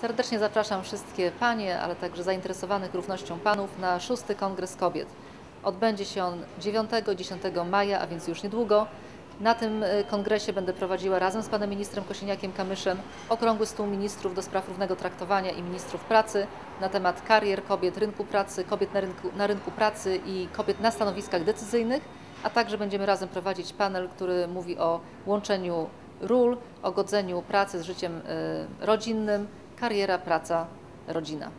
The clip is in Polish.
Serdecznie zapraszam wszystkie panie, ale także zainteresowanych równością panów na szósty Kongres Kobiet. Odbędzie się on 9-10 maja, a więc już niedługo. Na tym e, kongresie będę prowadziła razem z panem ministrem Kosiniakiem-Kamyszem okrągły stół ministrów do spraw równego traktowania i ministrów pracy na temat karier kobiet, rynku pracy, kobiet na rynku, na rynku pracy i kobiet na stanowiskach decyzyjnych, a także będziemy razem prowadzić panel, który mówi o łączeniu ról, o godzeniu pracy z życiem e, rodzinnym, kariera, praca, rodzina.